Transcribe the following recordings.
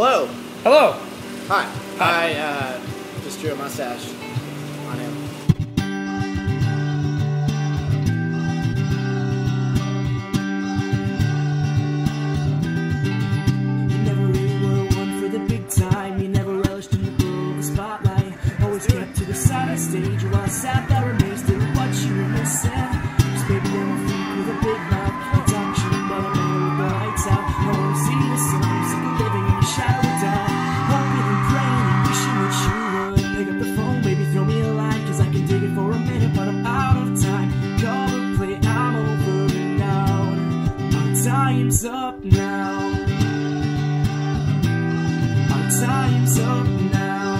Hello. Hello. Hi. I uh, just drew a mustache on him. You never really were one for the big time. You never relished in the glow of the spotlight. Always kept to the side of stage while I sat there time's up now. Our time's up now.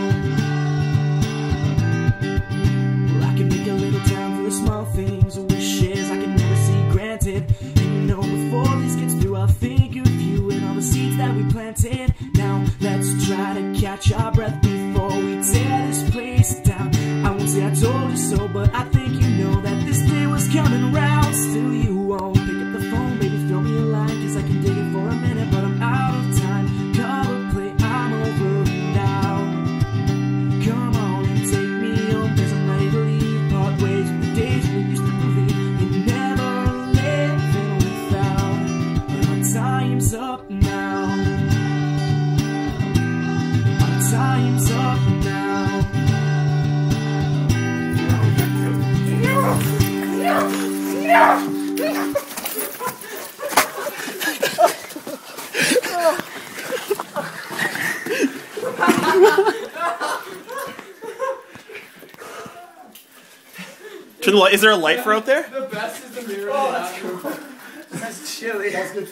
Well, I can make a little time for the small things, wishes I can never see granted. And you know, before this gets through, I'll think of you and all the seeds that we planted. Now, let's try to catch our breath Turn the light. Is there a light for out there? The best is the mirror. Oh, that's cool. That's chilly. That's good.